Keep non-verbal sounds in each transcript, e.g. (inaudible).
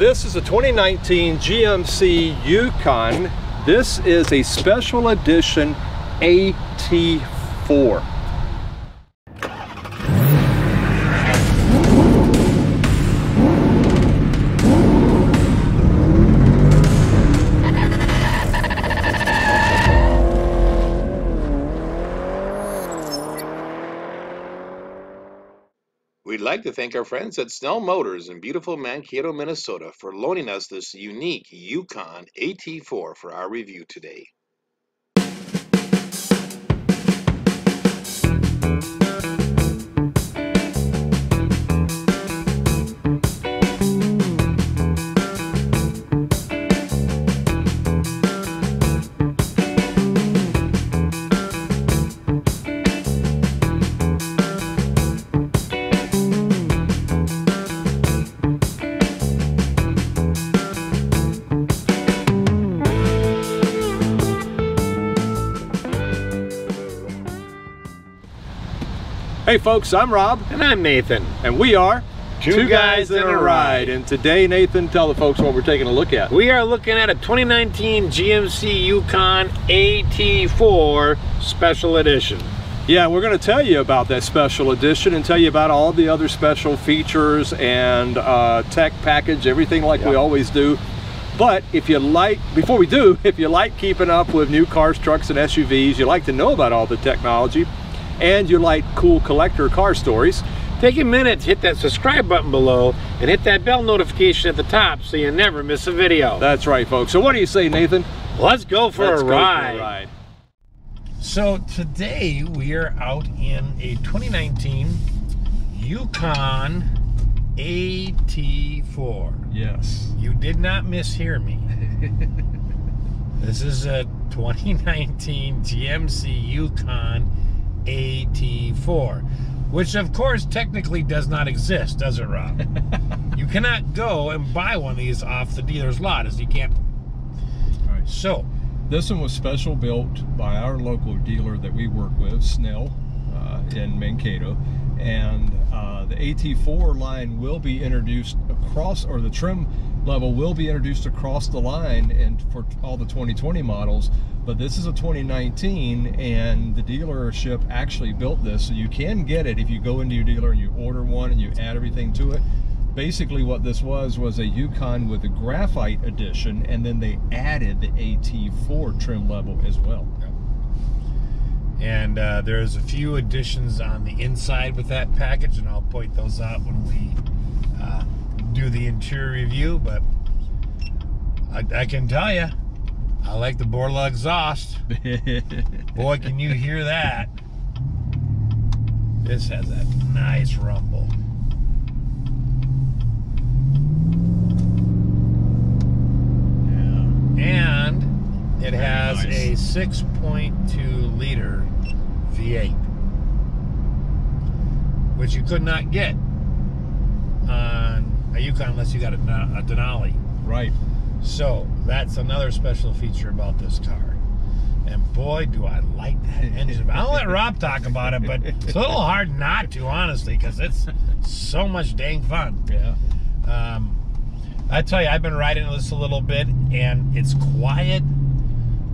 This is a 2019 GMC Yukon. This is a special edition AT4. Like to thank our friends at Snell Motors in beautiful Mankato, Minnesota for loaning us this unique Yukon AT4 for our review today. Hey folks, I'm Rob. And I'm Nathan. And we are Two Guys and a Ride. And today, Nathan, tell the folks what we're taking a look at. We are looking at a 2019 GMC Yukon AT4 Special Edition. Yeah, we're going to tell you about that special edition and tell you about all the other special features and uh, tech package, everything like we always do. But if you like, before we do, (laughs) if you like keeping up with new cars, trucks, and SUVs, you like to know about all the technology, and you like cool collector car stories, Take a minute to hit that subscribe button below and hit that bell notification at the top so you never miss a video. that's right, folks. So what do you say, Nathan? Let's go for, Let's a, go ride. for a ride. So today we are out in a 2019 Yukon AT4. Yes. You did not mishear me. (laughs) this is a 2019 GMC Yukon AT4, which of course technically does not exist, does it, Rob? (laughs) you cannot go and buy one of these off the dealer's lot, as you can't. All right. So, This one was special built by our local dealer that we work with, Snell, uh, in Mankato. And uh, the AT4 line will be introduced across, or the trim level will be introduced across the line and for all the 2020 models. But this is a 2019, and the dealership actually built this, so you can get it if you go into your dealer and you order one and you add everything to it basically what this was was a Yukon with a graphite edition and then they added the AT4 trim level as well. and uh, there's a few additions on the inside with that package, and I'll point those out when we uh, do the interior review. But I, I can tell you, I like the Borla exhaust. (laughs) Boy, can you hear that? This has a nice rumble. Yeah. And it has a 6.2 liter V8, which you could not get on a Yukon unless you got a, a Denali. right. So that's another special feature about this car. And boy, do I like that (laughs) engine. I'll let Rob talk about it, but it's a little hard not to, honestly, because it's so much dang fun. Yeah. Um, I tell you, I've been riding this a little bit, and it's quiet.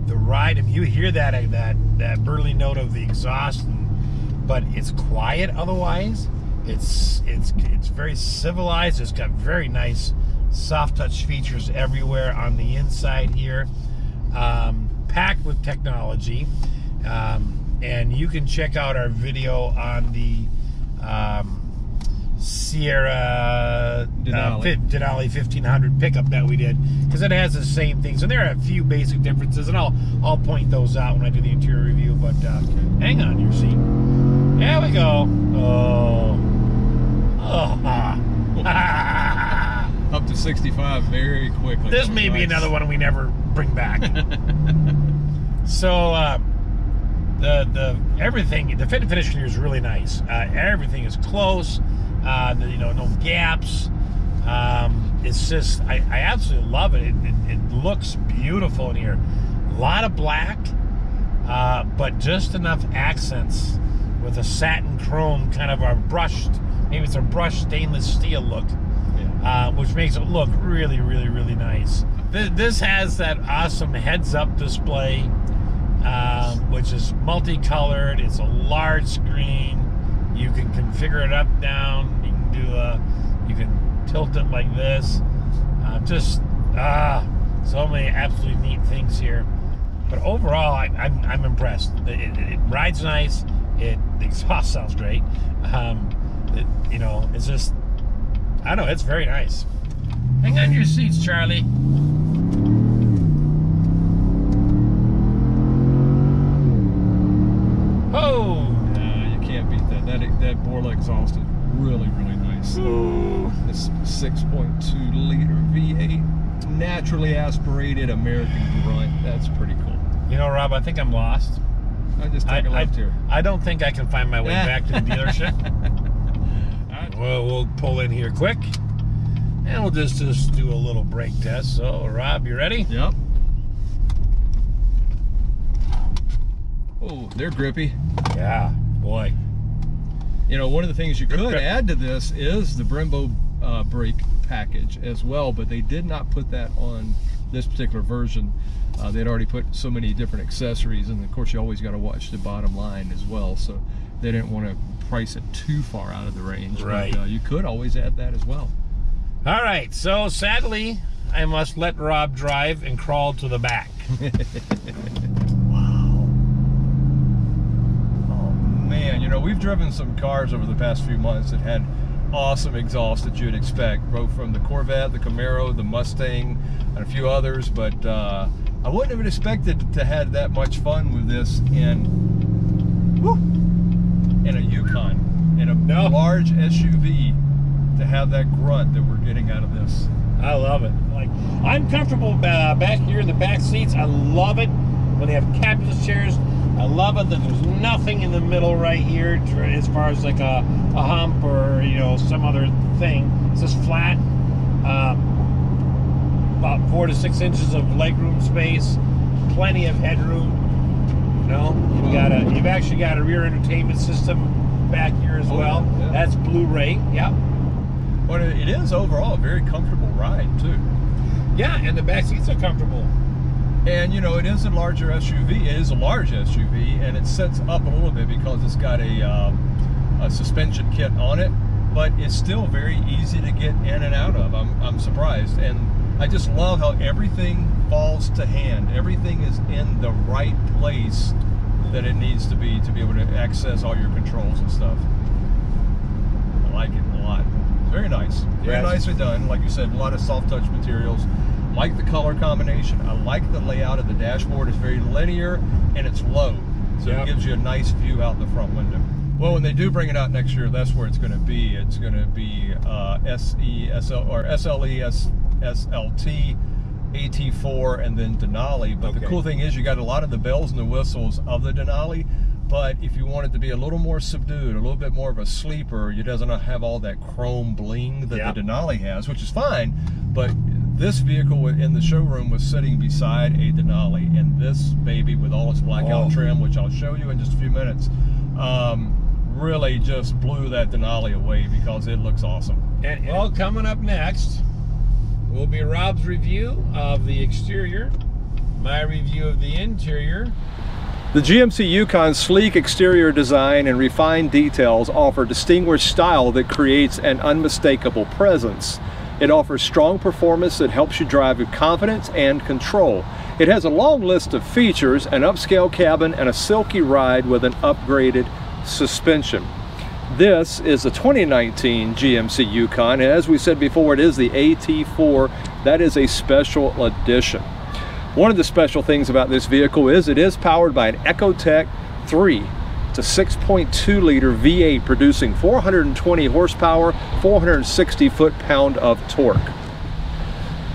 The ride, and you hear that that that burly note of the exhaust, and, but it's quiet otherwise. It's it's it's very civilized. It's got very nice soft touch features everywhere on the inside here, um, packed with technology. Um, and you can check out our video on the um, Sierra Denali. Uh, Denali 1500 pickup that we did because it has the same things. And there are a few basic differences, and I'll I'll point those out when I do the interior review. But uh, hang on your seat. There we go. Oh. Oh. (laughs) (laughs) Up to 65 very quickly. this may be another one we never bring back. (laughs) so uh, the the everything the fit and finish here is really nice. Uh, everything is close. Uh, the, you know, no gaps. Um, it's just I, I absolutely love it. It, it. it looks beautiful in here. A lot of black, uh, but just enough accents with a satin chrome kind of a brushed. Maybe it's a brushed stainless steel look. Uh, which makes it look really, really, really nice. This has that awesome heads-up display, um, which is multicolored. It's a large screen. You can configure it up, down. You can do a, you can tilt it like this. Uh, just ah, so many absolutely neat things here. But overall, I, I'm, I'm impressed. It, it, it rides nice. It the (laughs) exhaust sounds great. Um, it, you know, it's just I know. It's very nice. Hang on to your seats, Charlie. Oh, Uh, you can't beat that. That that Borla exhaust is really really nice. This 6.2 liter V8, naturally aspirated American grunt. That's pretty cool. you know, Rob, I think I'm lost. I just I, take a I, left here. I don't think I can find my way back to the dealership. (laughs) well, we'll pull in here quick, and we'll just just do a little brake test. So, Rob, you ready? Yep. Oh, they're grippy. Yeah, boy. You know, one of the things you could add to this is the Brembo uh, brake package as well, but they did not put that on this particular version. Uh, they'd already put so many different accessories, and of course, you always got to watch the bottom line as well. So they didn't want to price it too far out of the range. Right. But, uh, you could always add that as well. All right. So, sadly, I must let Rob drive and crawl to the back. (laughs) Wow. Oh man, you know we've driven some cars over the past few months that had awesome exhaust that you'd expect, both from the Corvette, the Camaro, the Mustang, and a few others. But uh, I wouldn't have expected to have that much fun with this in whew, in a Yukon, in a (laughs) large SUV, to have that grunt that we're getting out of this. I love it. Like I'm comfortable uh, back here in the back seats. I love it when they have captain's chairs. I love it that there's nothing in the middle right here as far as like a, a hump or you know some other thing. It's just flat. Um, about four to six inches of legroom space, plenty of headroom. You know, you've got a you've actually got a rear entertainment system back here as Oh, well. yeah, yeah. That's Blu-ray. Yep. But it is overall a very comfortable ride too. Yeah, and the back seats are comfortable. And you know, it is a larger SUV. It is a large SUV, and it sets up a little bit because it's got a, um, a suspension kit on it. But it's still very easy to get in and out of. I'm, I'm surprised, and I just love how everything falls to hand. Everything is in the right place that it needs to be to be able to access all your controls and stuff. I like it a lot. It's very nice. Very Yes. nicely done. Like you said, a lot of soft touch materials. Like the color combination. I like the layout of the dashboard. It's very linear and it's low. So Yep. it gives you a nice view out the front window. Well, when they do bring it out next year, that's where it's going to be. It's going to be uh, SE, SL, or SLE, SLT, AT4, and then Denali. But the cool thing is, you got a lot of the bells and the whistles of the Denali. But if you want it to be a little more subdued, a little bit more of a sleeper, it doesn't have all that chrome bling that Yeah. the Denali has, which is fine. But this vehicle in the showroom was sitting beside a Denali, and this baby with all its blackout Oh. trim, which I'll show you in just a few minutes, um, really just blew that Denali away because it looks awesome. And well, coming up next will be Rob's review of the exterior, my review of the interior. The GMC Yukon's sleek exterior design and refined details offer distinguished style that creates an unmistakable presence. It offers strong performance that helps you drive with confidence and control. It has a long list of features, an upscale cabin, and a silky ride with an upgraded suspension. This is a 2019 GMC Yukon, and as we said before, it is the AT4. That is a special edition. One of the special things about this vehicle is it is powered by an Ecotec 3 It's a 6.2 liter V8 producing 420 horsepower, 460 foot-pound of torque.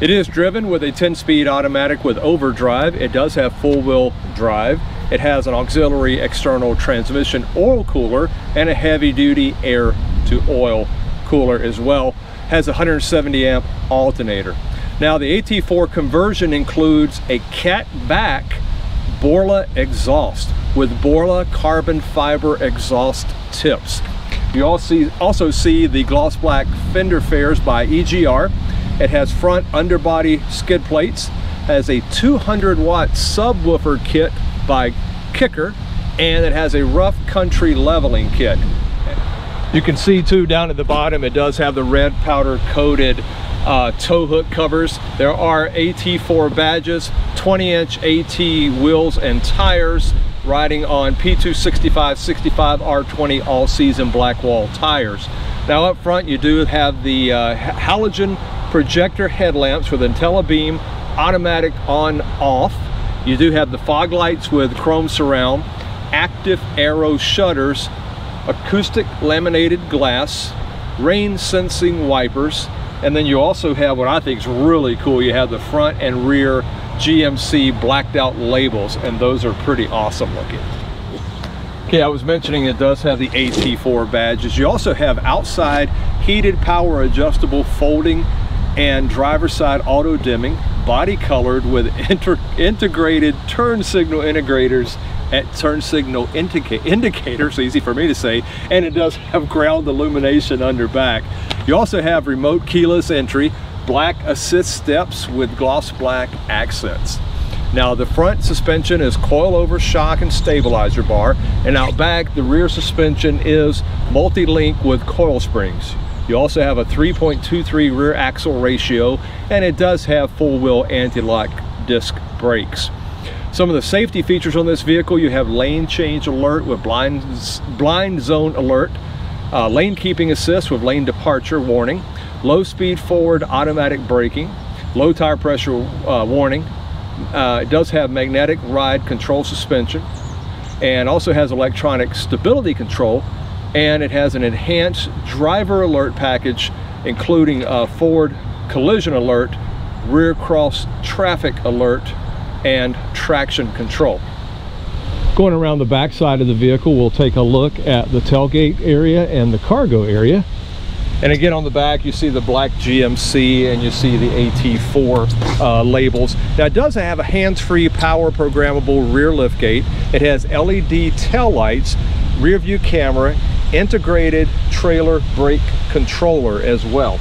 It is driven with a 10-speed automatic with overdrive. It does have full-wheel drive. It has an auxiliary external transmission oil cooler and a heavy-duty air-to-oil cooler as well. Has a 170 amp alternator. Now the AT4 conversion includes a cat back Borla exhaust with Borla carbon fiber exhaust tips. You also see, also see the gloss black fender flares by EGR. It has front underbody skid plates, has a 200 watt subwoofer kit by Kicker, and it has a Rough Country leveling kit. You can see too down at the bottom, it does have the red powder coated uh, tow hook covers. There are AT4 badges, 20 inch AT wheels and tires, riding on P265 65 R20 all season black wall tires. Now up front you do have the uh, halogen projector headlamps with IntelliBeam automatic on off. You do have the fog lights with chrome surround, active aero shutters, acoustic laminated glass, rain sensing wipers, and then you also have what I think is really cool. You have the front and rear GMC blacked out labels, and those are pretty awesome looking. Okay, I was mentioning it does have the AT4 badges. You also have outside heated power adjustable folding and driver side auto dimming, body colored with integrated turn signal integrators at turn signal indica indicators, easy for me to say, and it does have ground illumination under back. You also have remote keyless entry, black assist steps with gloss black accents. Now the front suspension is coilover shock and stabilizer bar and out back the rear suspension is multi-link with coil springs. You also have a 3.23 rear axle ratio and it does have full wheel anti-lock disc brakes. Some of the safety features on this vehicle, you have lane change alert with blind, blind zone alert, uh, lane keeping assist with lane departure warning, low speed forward automatic braking, low tire pressure uh, warning. Uh, it does have magnetic ride control suspension and also has electronic stability control and it has an enhanced driver alert package including a forward collision alert, rear cross traffic alert, and traction control. Going around the back side of the vehicle, we'll take a look at the tailgate area and the cargo area. And again, on the back, you see the black GMC and you see the AT4 uh, labels. Now, it does have a hands-free power programmable rear liftgate. It has LED tail lights, rear view camera, integrated trailer brake controller as well.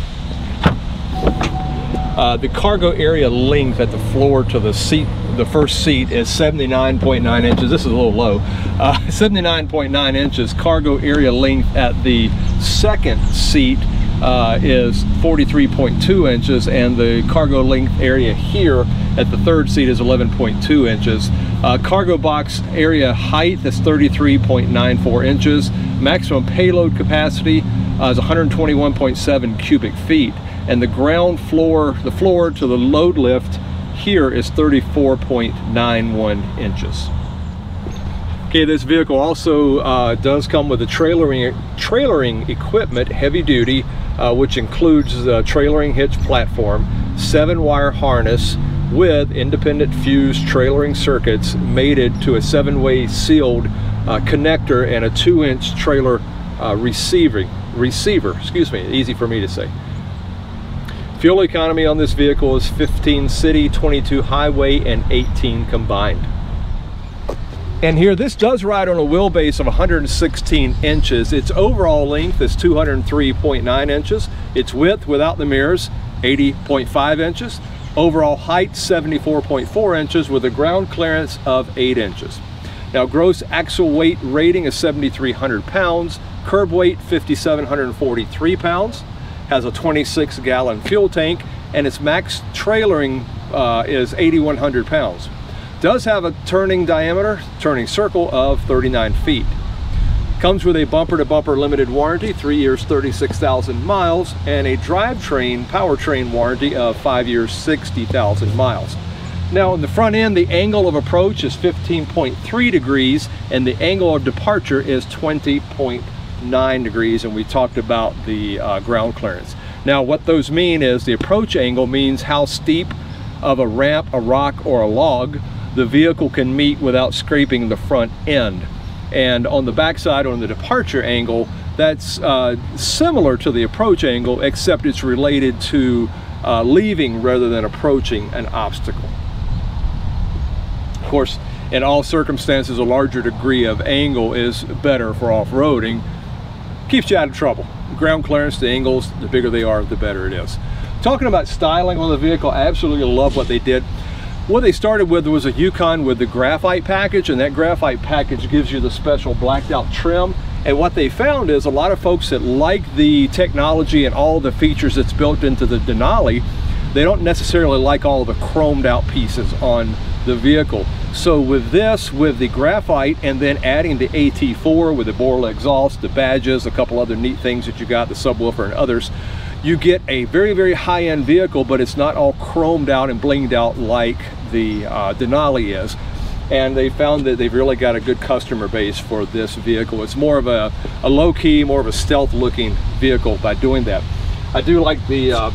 Uh, the cargo area length at the floor to the seat, the first seat is 79.9 inches. This is a little low. 79.9 uh, (laughs) inches cargo area length at the second seat uh, is 43.2 inches and the cargo length area here at the third seat is 11.2 inches. Uh, cargo box area height is 33.94 inches. Maximum payload capacity uh, is 121.7 cubic feet and the ground floor, the floor to the load lift here is 34.91 inches. Okay, this vehicle also uh, does come with a trailering, trailering equipment, heavy duty, uh, which includes the trailering hitch platform, seven wire harness with independent fuse trailering circuits mated to a seven-way sealed uh, connector and a two inch trailer uh, receiver, receiver, excuse me, easy for me to say. Fuel economy on this vehicle is 15 city, 22 highway, and 18 combined. And here, this does ride on a wheelbase of 116 inches. Its overall length is 203.9 inches. Its width without the mirrors, 80.5 inches. Overall height, 74.4 inches with a ground clearance of 8 inches. Now, gross axle weight rating is 7,300 pounds. Curb weight, 5,743 pounds has a 26 gallon fuel tank and its max trailering uh, is 8,100 pounds. Does have a turning diameter, turning circle of 39 feet. Comes with a bumper to bumper limited warranty, three years, 36,000 miles, and a drivetrain, powertrain warranty of five years, 60,000 miles. Now in the front end, the angle of approach is 15.3 degrees and the angle of departure is 20.9 degrees and we talked about the uh, ground clearance. Now what those mean is the approach angle means how steep of a ramp, a rock, or a log the vehicle can meet without scraping the front end. And on the backside, on the departure angle, that's uh, similar to the approach angle, except it's related to uh, leaving rather than approaching an obstacle. Of course, in all circumstances, a larger degree of angle is better for off-roading, keeps you out of trouble. Ground clearance, the angles, the bigger they are, the better it is. Talking about styling on the vehicle, I absolutely love what they did. What they started with was a Yukon with the graphite package, and that graphite package gives you the special blacked out trim. And what they found is a lot of folks that like the technology and all the features that's built into the Denali, they don't necessarily like all the chromed out pieces on the vehicle. So with this, with the graphite, and then adding the AT4 with the Borla exhaust, the badges, a couple other neat things that you got, the subwoofer and others, you get a very, very high-end vehicle, but it's not all chromed out and blinged out like the uh, Denali is. And they found that they've really got a good customer base for this vehicle. It's more of a, a low-key, more of a stealth-looking vehicle by doing that. I do like the uh,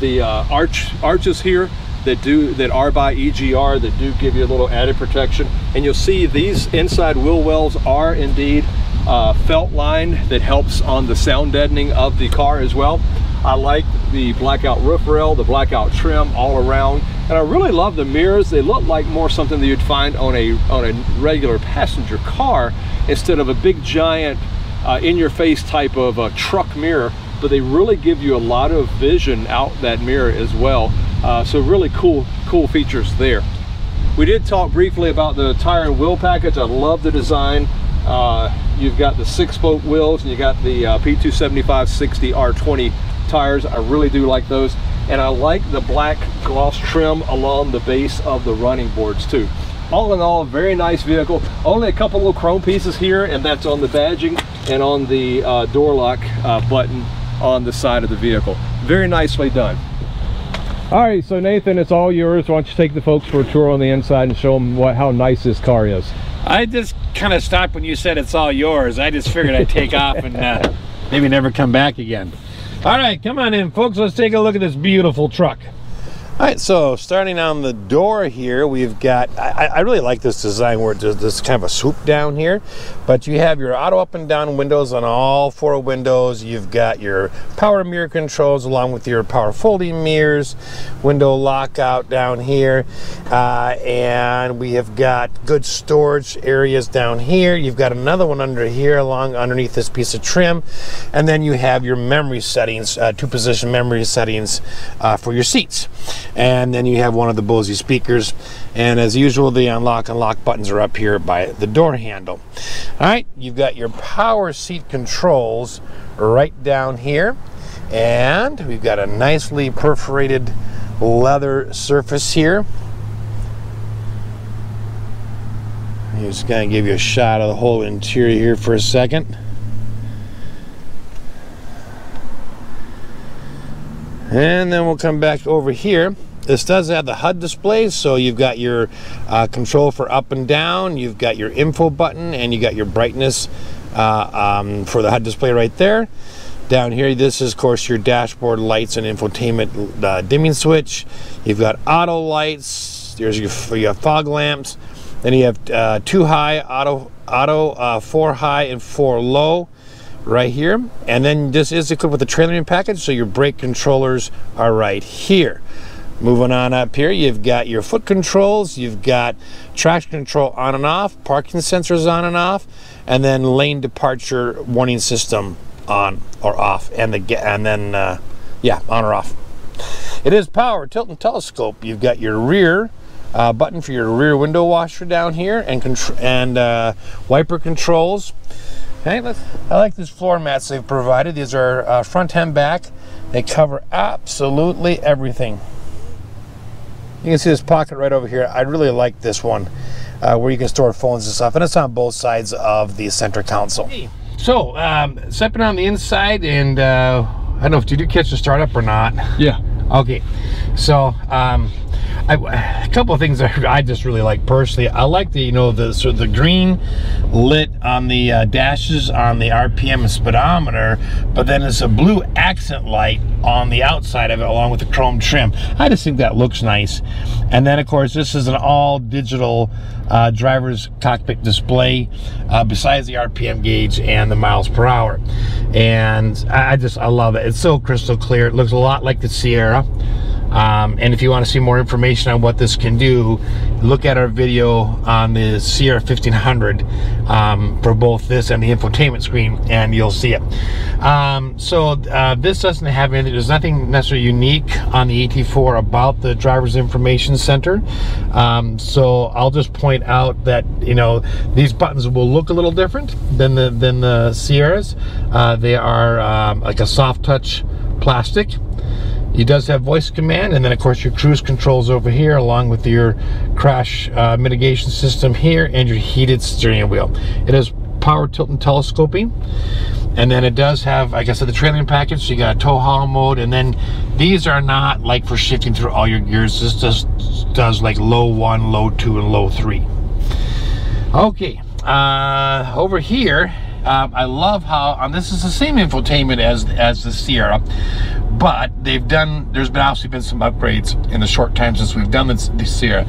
the uh, arch arches here that do that are by EGR that do give you a little added protection and you'll see these inside wheel wells are indeed uh, felt line that helps on the sound deadening of the car as well I like the blackout roof rail the blackout trim all around and I really love the mirrors they look like more something that you'd find on a on a regular passenger car instead of a big giant uh, in-your-face type of uh, truck mirror but they really give you a lot of vision out that mirror as well uh, so really cool, cool features there. We did talk briefly about the tire and wheel package. I love the design. Uh, you've got the six spoke wheels and you got the uh, P275 60 R20 tires. I really do like those. And I like the black gloss trim along the base of the running boards too. All in all, very nice vehicle. Only a couple little chrome pieces here and that's on the badging and on the uh, door lock uh, button on the side of the vehicle. Very nicely done. All right, so Nathan, it's all yours. Why don't you take the folks for a tour on the inside and show them what how nice this car is. I just kind of stopped when you said it's all yours. I just figured I'd take off and uh, (laughs) maybe never come back again. All right, come on in, folks. Let's take a look at this beautiful truck. All right, so starting on the door here, we've got, I, I, really like this design where it's this kind of a swoop down here, but you have your auto up and down windows on all four windows. You've got your power mirror controls along with your power folding mirrors, window lockout down here, uh, and we have got good storage areas down here. You've got another one under here along underneath this piece of trim, and then you have your memory settings, uh, two position memory settings uh, for your seats and then you have one of the Bose speakers. And as usual the unlock and lock buttons are up here by the door handle. All right you've got your power seat controls right down here. And we've got a nicely perforated leather surface here. I'm just gonna give you a shot of the whole interior here for a second And then we'll come back over here. This does have the HUD display, so you've got your uh, control for up and down, you've got your info button, and you got your brightness uh, um, for the HUD display right there. Down here, this is, of course, your dashboard lights and infotainment uh, dimming switch. You've got auto lights. There's your, your fog lamps. Then you have uh, two high, auto, auto, uh, four high, and four low right here. And then this is equipped with a trailering package, so your brake controllers are right here. Moving on up here, you've got your foot controls, you've got traction control on and off, parking sensors on and off, and then lane departure warning system on or off, and the and then uh, yeah, on or off. It is power tilt and telescope. You've got your rear uh, button for your rear window washer down here, and and uh, wiper controls. Okay, let's. I like these floor mats they've provided. These are uh, front and back. They cover absolutely everything. You can see this pocket right over here. I really like this one uh, where you can store phones and stuff, and it's on both sides of the center console. So, um, stepping on the inside, and uh, I don't know if did you catch the startup or not? Yeah. Okay, so um, I, a couple of things that (laughs) I just really like personally. I like the you know the sort of the green lit on the uh, dashes on the RPM speedometer, but then it's a blue accent light on the outside of it along with the chrome trim. I just think that looks nice. And then of course this is an all digital uh, driver's cockpit display uh, besides the RPM gauge and the miles per hour. And I just I love it. It's so crystal clear. It looks a lot like the Sierra. Um, and if you want to see more information on what this can do, look at our video on the Sierra 1500 um, for both this and the infotainment screen, and you'll see it. Um, so uh, this doesn't have anything, there's nothing necessarily unique on the AT4 about the driver's information center. Um, so I'll just point out that, you know, these buttons will look a little different than the, than the Sierras. Uh, they are um, like a soft touch plastic. He does have voice command, and then of course your cruise controls over here, along with your crash uh, mitigation system here, and your heated steering wheel. It has power tilt and telescoping, and then it does have, like I said, the trailing package. So you got a tow haul mode, and then these are not like for shifting through all your gears. This just does like low one, low two, and low three. Okay, uh, over here. Uh, I love how, um, this is the same infotainment as as the Sierra, but they've done there's been obviously been some upgrades in the short time since we've done this, this year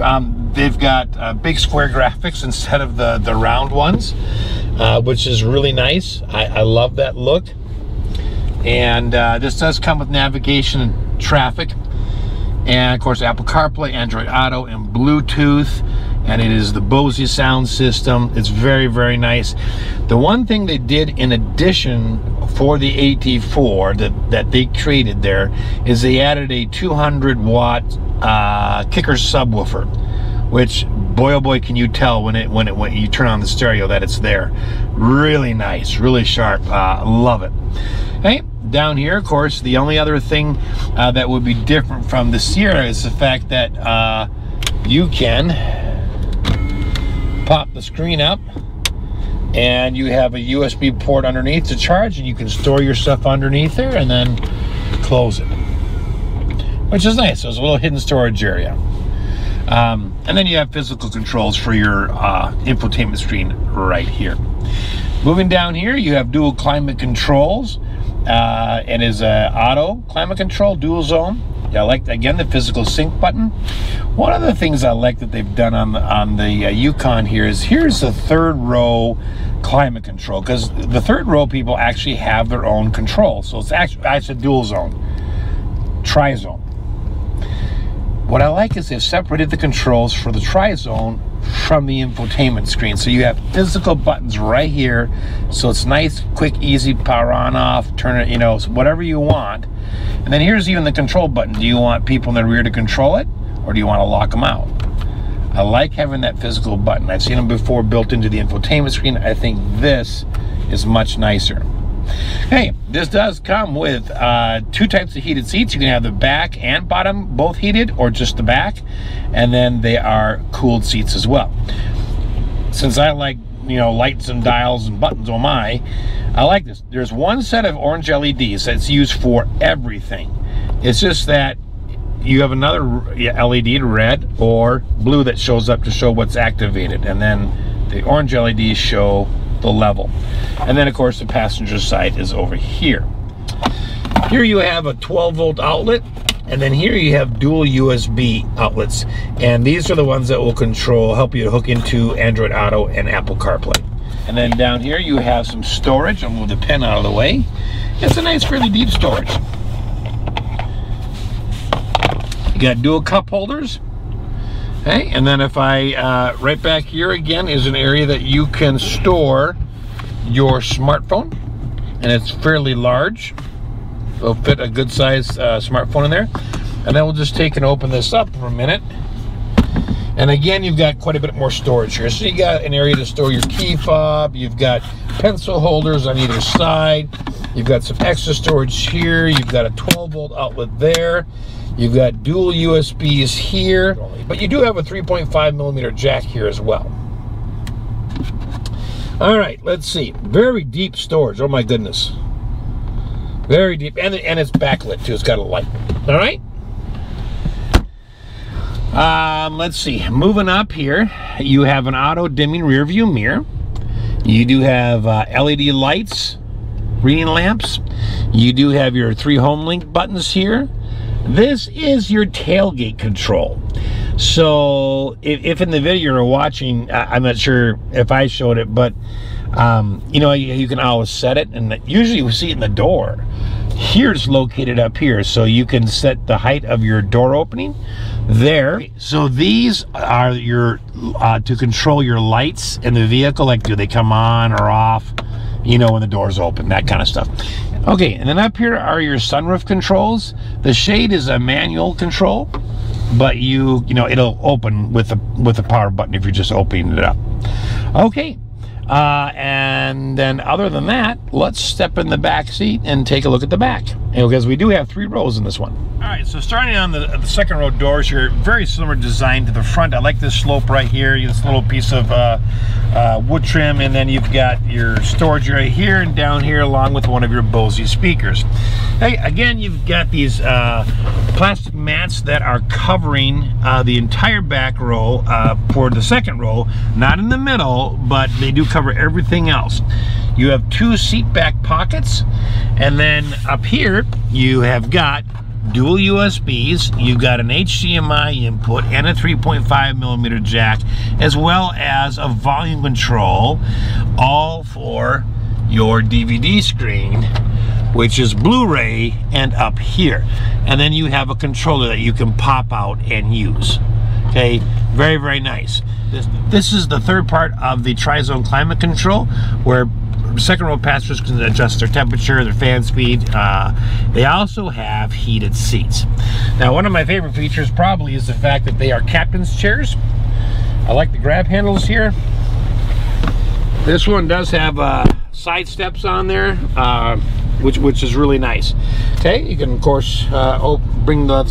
um, they've got uh, big square graphics instead of the the round ones uh, which is really nice. I, I love that look. And uh, this does come with navigation and traffic. And of course Apple CarPlay Android Auto and Bluetooth and it is the Bose sound system. It's very, very nice. The one thing they did in addition for the AT4 that, that they created there is they added a 200 watt uh, Kicker subwoofer, which boy oh boy can you tell when it when it when you turn on the stereo that it's there. Really nice, really sharp. Uh, love it. Hey, down here, of course, the only other thing uh, that would be different from the Sierra is the fact that uh, you can pop the screen up and you have a USB port underneath to charge and you can store your stuff underneath there and then close it. Which is nice. So it's a little hidden storage area. Um, and then you have physical controls for your uh, infotainment screen right here. Moving down here you have dual climate controls uh, it is a auto climate control dual zone I like again the physical sync button. One of the things I like that they've done on the on the uh, Yukon here is here's the third row climate control because the third row people actually have their own control. So it's actually it's a dual zone, tri zone. What I like is they've separated the controls for the tri zone from the infotainment screen. So you have physical buttons right here. So it's nice, quick, easy, power on, off, turn it, you know, whatever you want. And then here's even the control button. Do you want people in the rear to control it or do you want to lock them out? I like having that physical button. I've seen them before built into the infotainment screen. I think this is much nicer. Hey, this does come with uh, two types of heated seats. You can have the back and bottom both heated or just the back. And then they are cooled seats as well. Since I like, you know, lights and dials and buttons, oh my, I like this. There's one set of orange LEDs that's used for everything. It's just that you have another LED red or blue that shows up to show what's activated. And then the orange LEDs show the level. And then of course the passenger side is over here. Here you have a 12 volt outlet and then here you have dual USB outlets. And these are the ones that will control, help you hook into Android Auto and Apple CarPlay. And then down here you have some storage. I'll move the pin out of the way. It's a nice, fairly deep storage. You got dual cup holders. Okay, and then if I, uh, right back here again is an area that you can store your smartphone. And it's fairly large. It'll fit a good size uh, smartphone in there. And then we'll just take and open this up for a minute. And again, you've got quite a bit more storage here. So you got an area to store your key fob. You've got pencil holders on either side. You've got some extra storage here. You've got a 12 volt outlet there. You've got dual USBs here, but you do have a 3.5 millimeter jack here as well. All right, let's see. Very deep storage. Oh my goodness. Very deep, and, and it's backlit too. It's got a light. All right. Um, let's see. Moving up here, you have an auto dimming rear view mirror. You do have uh, LED lights, reading lamps. You do have your three home link buttons here. This is your tailgate control. So if, if in the video you're watching, I'm not sure if I showed it, but um, you know, you, you, can always set it and usually we see it in the door. Here it's located up here, so you can set the height of your door opening there. So these are your uh, to control your lights in the vehicle, like do they come on or off? You know when the door's open, that kind of stuff. Okay, and then up here are your sunroof controls. The shade is a manual control, but you you know it'll open with a with a power button if you're just opening it up. Okay, uh, and then other than that, let's step in the back seat and take a look at the back. Because we do have three rows in this one. All right, so starting on the, the second row doors here, very similar design to the front. I like this slope right here, this little piece of uh, uh, wood trim, and then you've got your storage right here and down here along with one of your Bose speakers. Hey, again, you've got these uh, plastic mats that are covering uh, the entire back row uh, for the second row, not in the middle, but they do cover everything else. You have two seat back pockets, and then up here you have got dual USBs, you've got an HDMI input and a 3.5 millimeter jack, as well as a volume control, all for your DVD screen, which is Blu-ray and up here. And then you have a controller that you can pop out and use. Okay, very, very nice. This, this is the third part of the tri-zone climate control where second row passengers can adjust their temperature, their fan speed. Uh, they also have heated seats. Now, one of my favorite features probably is the fact that they are captain's chairs. I like the grab handles here. This one does have uh, side steps on there, uh, which which is really nice. Okay, you can of course uh, bring the,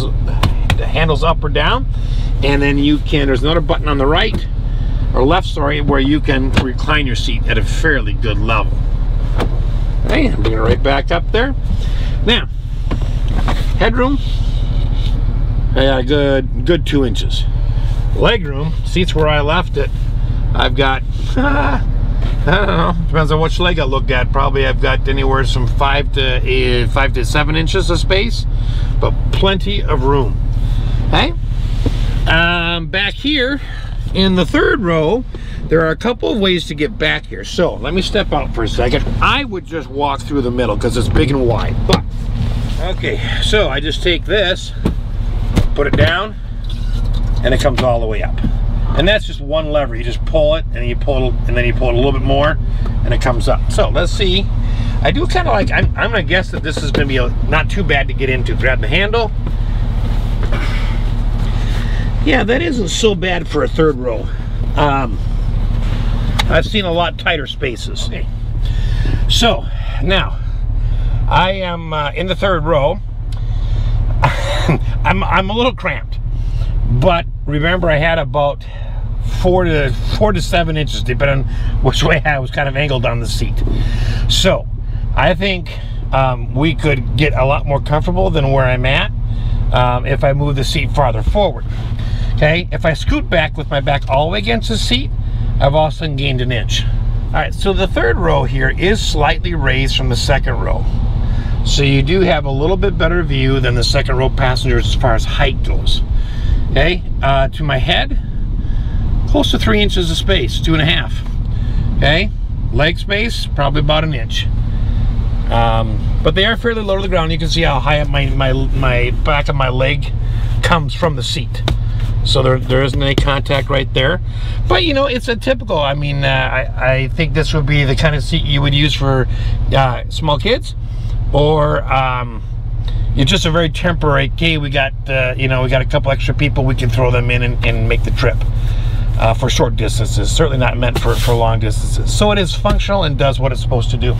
the handles up or down, and then you can. There's another button on the right or left, sorry, where you can recline your seat at a fairly good level. Okay, bring it right back up there. Now, headroom, I got a good, good two inches. Leg room, seats where I left it, I've got, (laughs) I don't know, depends on which leg I look at. Probably I've got anywhere from five to uh, five to seven inches of space, but plenty of room. Okay, um, back here, in the third row, there are a couple of ways to get back here. So let me step out for a second. I would just walk through the middle because it's big and wide. But, okay, so I just take this, put it down, and it comes all the way up. And that's just one lever. You just pull it, and you pull and then you pull it a little bit more, and it comes up. So let's see. I do kind of like, I'm, I'm to guess that this is going to be a, not too bad to get into. Grab the handle, yeah, that isn't so bad for a third row. Um, I've seen a lot tighter spaces. Okay. So, now, I am uh, in the third row. (laughs) I'm, I'm a little cramped. But remember, I had about four to four to seven inches, depending on (laughs) which way I was kind of angled on the seat. So, I think um, we could get a lot more comfortable than where I'm at um, if I move the seat farther forward. Okay, if I scoot back with my back all the way against the seat, I've also gained an inch. All right, so the third row here is slightly raised from the second row. So you do have a little bit better view than the second row passengers as far as height goes. Okay, uh, to my head, close to three inches of space, two and a half. Okay, leg space, probably about an inch. Um, but they are fairly low to the ground. You can see how high up my, my, my back of my leg comes from the seat. So there, there isn't any contact right there. But you know it's a typical I mean uh, I, I think this would be the kind of seat you would use for uh, small kids or um, it's just a very temporary okay we got uh, you know we got a couple extra people we can throw them in and, and make the trip uh, for short distances. Certainly not meant for, for long distances. So it is functional and does what it's supposed to do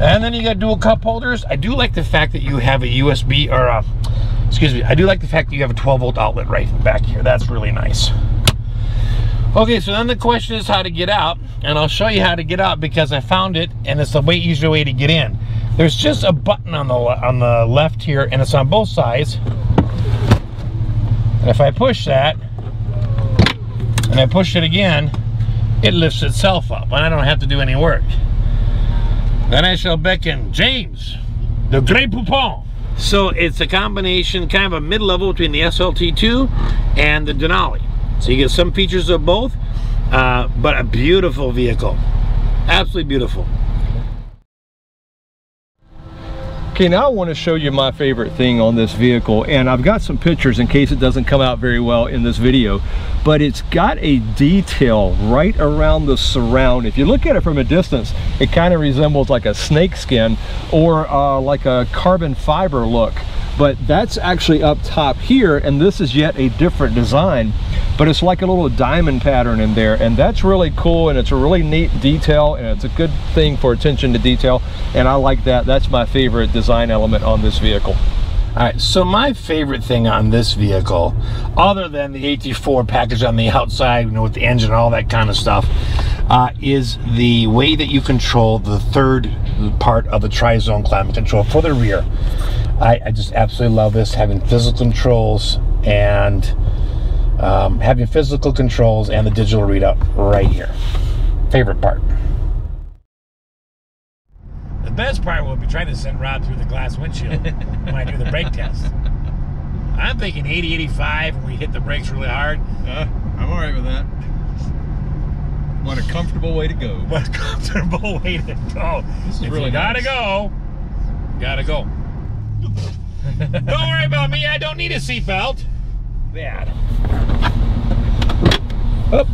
and then you got dual cup holders I do like the fact that you have a USB or a excuse me, I do like the fact that you have a 12 volt outlet right back here. That's really nice. Okay, so then the question is how to get out, and I'll show you how to get out because I found it, and it's a way easier way to get in. There's just a button on the on the left here, and it's on both sides. And if I push that, and I push it again, it lifts itself up, and I don't have to do any work. Then I shall beckon James, the Grey Poupon. So it's a combination, kind of a mid-level between the SLT2 and the Denali. So you get some features of both, uh, but a beautiful vehicle. Absolutely beautiful. Okay, now I want to show you my favorite thing on this vehicle, and I've got some pictures in case it doesn't come out very well in this video, but it's got a detail right around the surround. If you look at it from a distance, it kind of resembles like a snake skin or uh, like a carbon fiber look but that's actually up top here and this is yet a different design. But it's like a little diamond pattern in there and that's really cool and it's a really neat detail and it's a good thing for attention to detail and I like that. That's my favorite design element on this vehicle. All right, so my favorite thing on this vehicle, other than the AT4 package on the outside, you know, with the engine and all that kind of stuff, uh, is the way that you control the third part of the tri-zone climate control for the rear. I, I just absolutely love this, having physical controls and um, having physical controls and the digital readout right here. Favorite part. The best part will be trying to send Rob through the glass windshield (laughs) when I do the brake test. I'm thinking 80, 85 when we hit the brakes really hard. Uh, I'm all right with that. What a comfortable way to go. What a comfortable (laughs) way to go. This is if really you gotta go, gotta go. (laughs) don't worry about me. I don't need a seatbelt. Bad. Up.